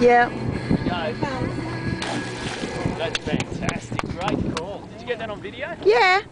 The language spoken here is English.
Yeah. That's fantastic. Great call. Did you get that on video? Yeah.